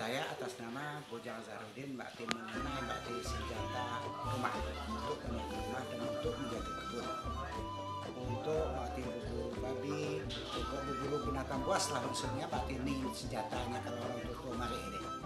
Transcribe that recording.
saya atas nama Bojang Zarudin Mbak Tim mengenai Mbak Tim senjata rumah untuk menjaga rumah dan untuk menjaga kebun untuk Mbak Tim berburu babi untuk berburu binatang buas lah maksudnya Mbak Tim ini senjatanya kalau orang tua mari ini.